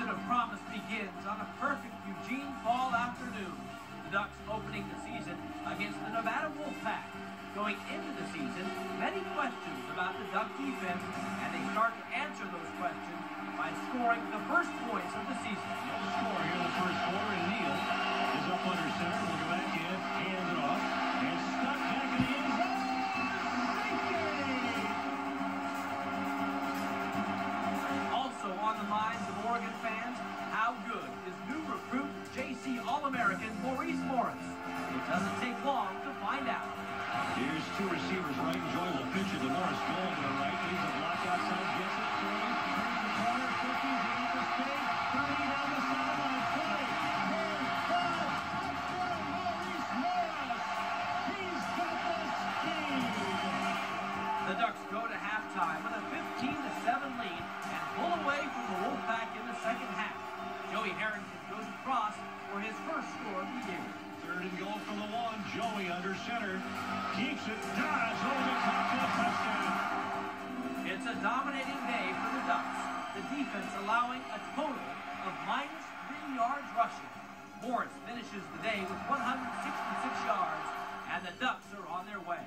season of promise begins on a perfect Eugene fall afternoon. The Ducks opening the season against the Nevada Wolfpack. Going into the season, many questions about the Duck defense, and they start to answer those questions by scoring the first points of the season. Long to find out. Here's two receivers right. Joey will pitch it to Morris. Going to the right. Leaves a block outside. Gets it. Turns the corner. 50. He's in the space. 30 down the sideline. 20. 10. 5. Touchdown. Maurice Morris. He's got the speed. The Ducks go to halftime with a 15-7 lead and pull away from the Wolfpack in the second half. Joey Harrington goes across for his first score of the year. Joey under center. Keeps it. Dives over the top to a touchdown. It's a dominating day for the Ducks. The defense allowing a total of minus three yards rushing. Morris finishes the day with 166 yards, and the Ducks are on their way.